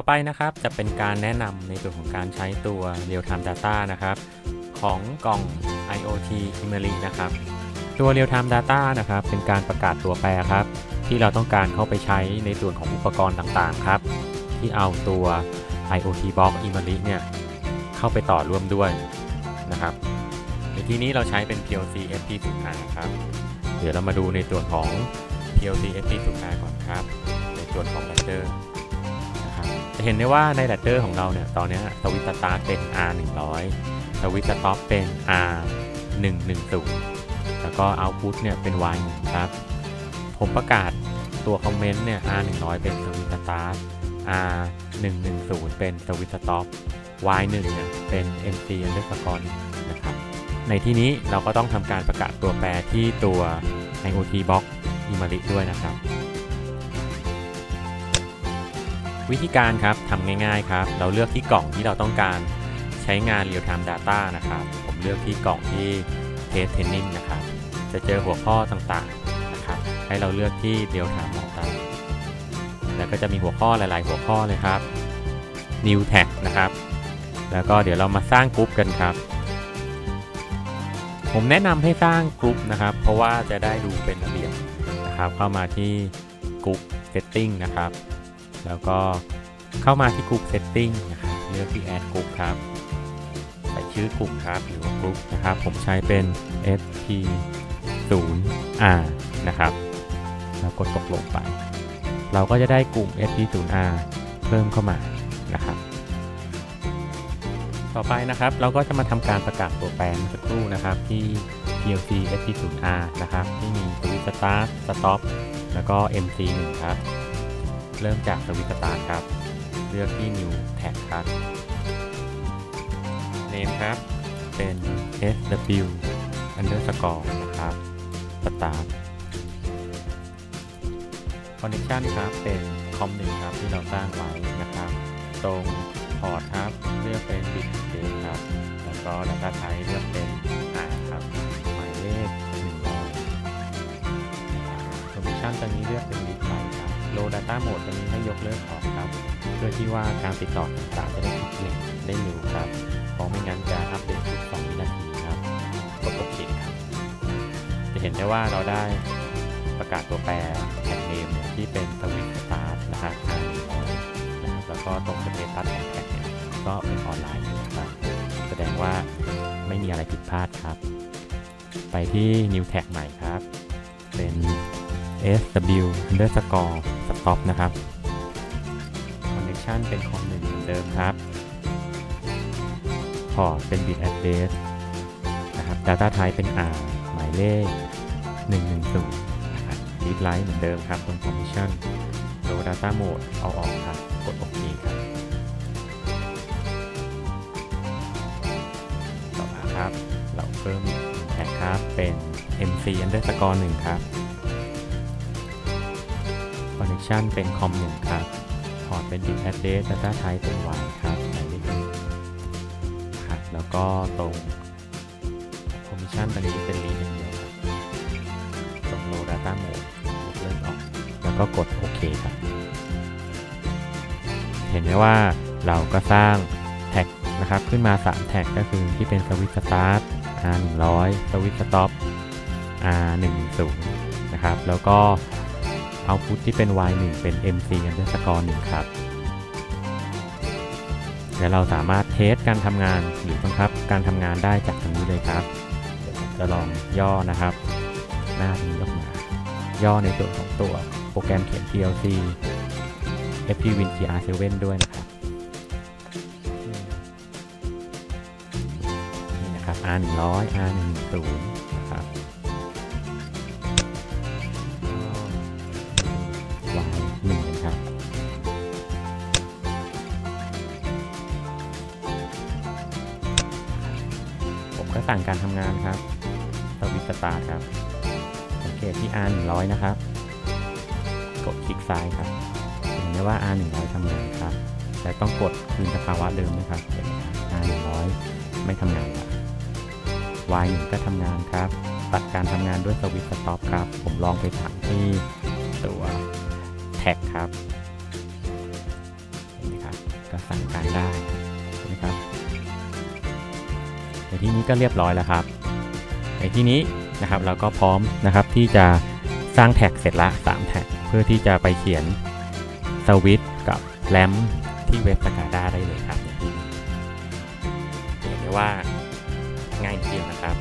ต่อไปนะครับจะเป็นการแนะนำในส่วนของการใช้ตัว Real Time Data นะครับ ของกล่อง IoT i m e r i นะครับตัว Real Time Data นะครับ เป็นการประกาศตัวแปรครับ ที่เราต้องการเข้าไปใช้ในส่วนของอุปกรณ์ต่างๆครับ ที่เอาตัว IoT Box i m e r i เนี่ยเข้าไปต่อร่วมด้วยนะครับในที่นี้เราใช้เป็น PLC FP0R ครับ เดี๋ยวเรามาดูในส่วนของ PLC FP0R ก่อนครับ ในส่วนของ ladder นะครับจะเห็นได้ว่าใน ladder ของเราเนี่ย ตอนนี้สวิตช์เป็น R100 สวิตช์ stop เป็น R110 แล้วก็ output เนี่ยเป็น Y1 ครับ ผมประกาศตัว comment เนี่ย R100 เป็นสวิตสตาร์ R110 เป็นสวิตสต็อป Y1 เนี่ยเป็น MC underscore นะครับ ในที่นี้เราก็ต้องทำการประกาศตัวแปรที่ตัว IoT Box i m a r i ด้วยนะครับ วิธีการครับทำง่ายๆครับ เราเลือกที่กล่องที่เราต้องการใช้งาน Real Time Data นะครับ ผมเลือกที่กล่องที่ Test Training นะครับ จะเจอหัวข้อต่างๆนะครับ ให้เราเลือกที่ Real Time Data แล้วก็จะมีหัวข้อหลาย ๆ หัวข้อเลยครับ New Tag นะครับ แล้วก็เดี๋ยวเรามาสร้างกรุ๊ปกันครับ ผมแนะนำให้สร้างกรุ๊ปนะครับ เพราะว่าจะได้ดูเป็นระเบียบนะครับ เข้ามาที่ Group Setting นะครับ แล้วก็เข้ามาที่ Group Setting นะครับเลือกที่ Add Group ครับใส่ชื่อกลุ่มครับหรือว่ากลุ่มนะครับ ผมใช้เป็น FP0R นะครับ แล้วกดตกลงไป เราก็จะได้กลุ่ม SP 0 R เพิ่มเข้ามานะครับ ต่อไปนะครับเราก็จะมาทำการประกาศตัวแปรสักครู่นะครับที่ PLC SP 0 R นะครับ ที่มีสวิตช์ Start Stop แล้วก็ MC 1ครับ เริ่มจากสวิตตารครับ เลือกที่ New Tag ครับ Name ครับ เป็น SW underscore นะครับ Start Connection ครับเป็น COM 1ครับที่เราสร้างไว้นะครับ ตรงพอร์ตครับเลือกเป็น bit base ครับ แล้วก็ data type เลือกเป็น R ครับ หมายเลข100 Permission ตอนนี้เลือกเป็น Low Data Mode ตอนนี้ให้ยกเลิกออกครับเพื่อที่ว่าการติดต่อต่างๆจะได้อัปเดตได้เร็วครับเพราะไม่งั้นจะอัปเดตทุก2วินาทีครับกดโอเคครับ จะเห็นได้ว่าเราได้ประกาศตัวแปร tag name ที่เป็นสวิตช์สตาร์ทนะครับอ่านะครับแล้วก็ตรง status ของ tag เนี่ยก็เป็นออนไลน์นะครับแสดงว่าไม่มีอะไรผิดพลาดครับ ไปที่ New Tag ใหม่ครับ เป็น SW underscore stop นะครับ connection เป็น COM หนึ่งเหมือนเดิมครับพอร์ตเป็น bit address นะครับ data type เป็น R หมายเลข 110นะครับ read write เหมือนเดิมครับตรง permission low data mode เอาออกครับ กดโอเคครับต่อมาครับ เราเพิ่มแท็กครับเป็น mc underscore 1ครับ connection เป็น com 1ครับport เป็น bit address data type เป็น y ครับหมายเลขหนึ่งครับแล้วก็ตรง permission ตอนนี้เป็น read อย่างเดียวครับตรง log data mode ยกเลิกออก แล้วก็กดโอเคครับ เห็นไหมว่าเราก็สร้าง tag นะครับ ขึ้นมา 3 tag ก็คือที่เป็นสวิตช์ start R100 สวิตช์ stop R10 นะครับ แล้วก็ output ที่เป็น y1 เป็น mc underscore 1ครับ และเราสามารถเทสการทำงานหรือบังคับการทำงานได้จากตรงนี้เลยครับ เดี๋ยวจะลองย่อนะครับ หน้านี้ออกมา ย่อในส่วนของตัวโปรแกรมเขียน PLC FPWin GR7 ด้วยนะครับนี่นะครับ R100 r10 ผมก็สั่งการทำงานครับสวิตช์สตาร์ทครับสังเกตที่ R 100 นะครับ กดคลิกซ้ายครับเห็นได้ว่า R 100ทำงานครับ แต่ต้องกดคืนสภาวะเดิมนะครับเห็นไหมครับ R 100ไม่ทำงานครับ Y 1ก็ทำงานครับ ตัดการทำงานด้วยสวิตช์ stop ครับ ผมลองไปถามที่ตัว tag ครับเห็นไหมครับ ก็สั่งการได้นะครับ ในที่นี้ก็เรียบร้อยแล้วครับ ในที่นี้นะครับเราก็พร้อมนะครับที่จะสร้าง tag เสร็จละ3 tag เพื่อที่จะไปเขียนสวิตกับแรมที่เว็บสกาด้าได้เลยครับในที่นี้เห็นได้ว่าง่ายจริงนะครับ